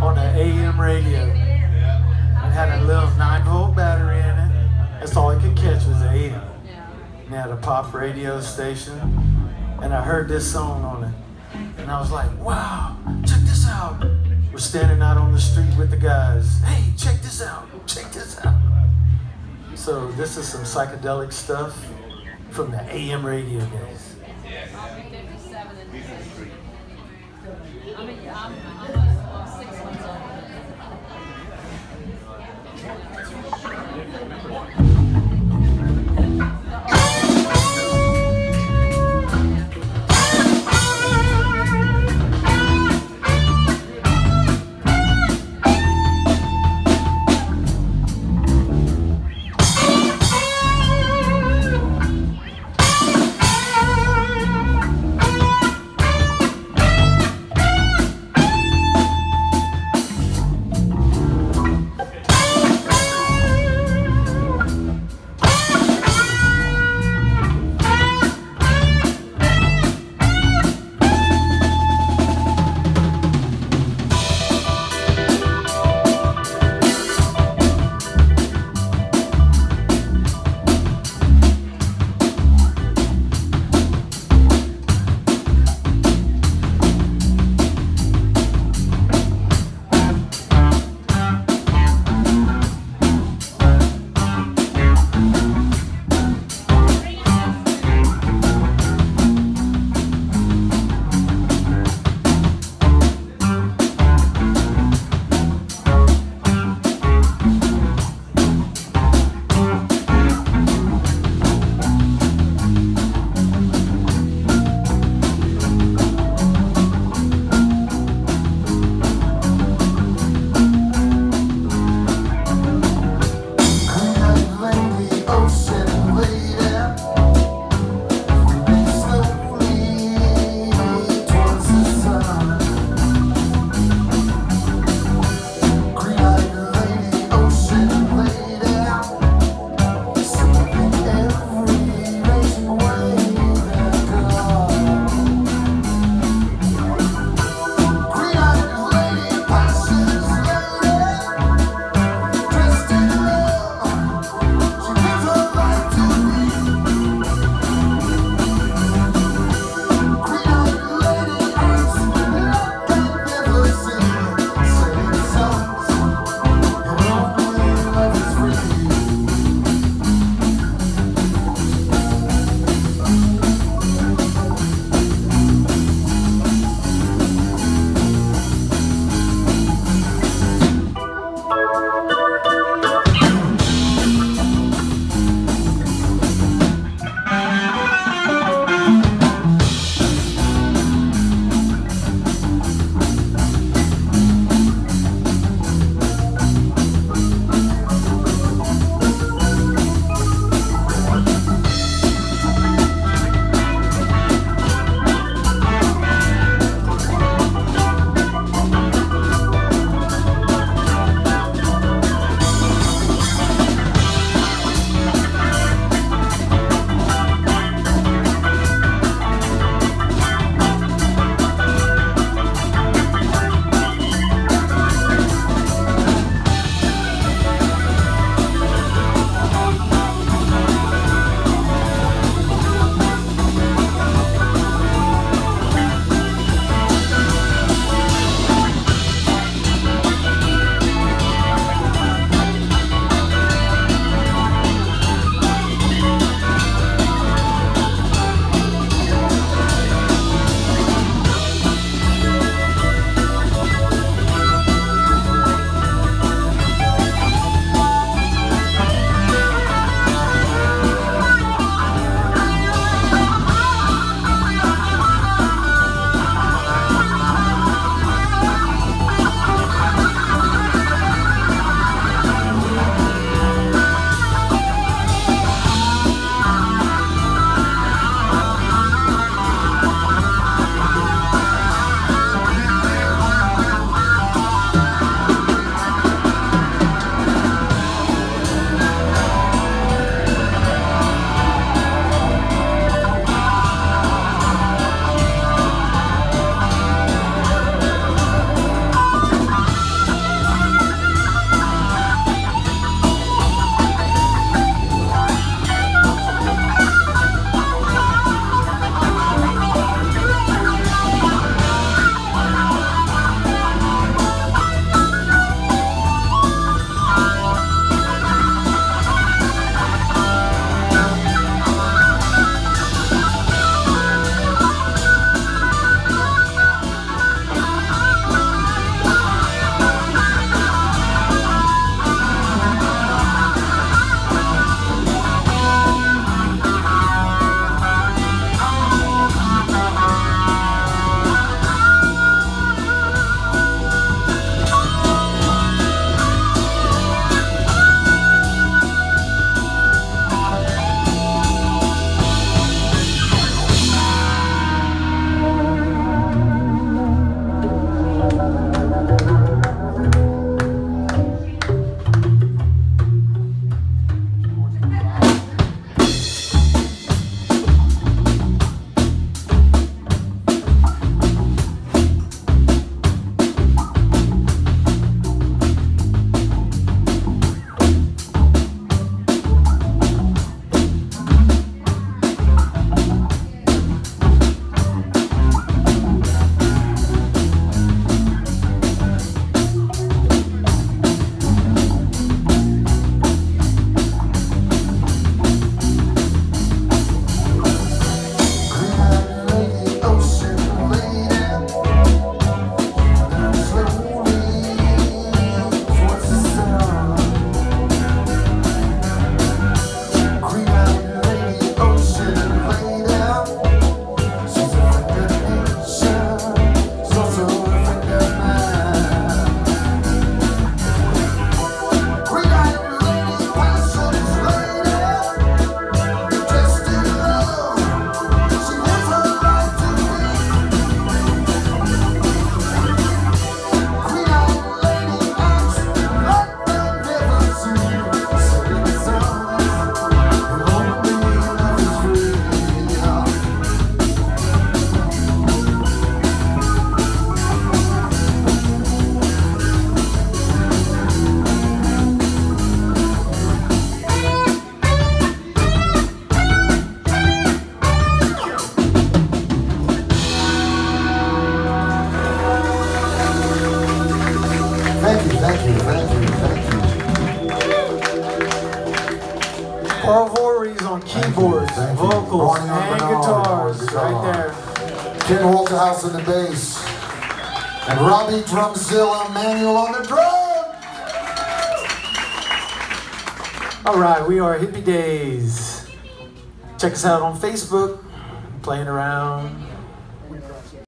on the AM radio. It had a little 9 volt battery in it. That's all I could catch was AM. And they had a pop radio station. And I heard this song on it. And I was like, wow, check this out. We're standing out on the street with the guys. Hey, check this out. Check this out. So this is some psychedelic stuff from the AM radio days. Ken Walterhouse on the bass. And Robbie Drumzilla Manuel on the drum. All right, we are Hippie Daze. Check us out on Facebook, playing around,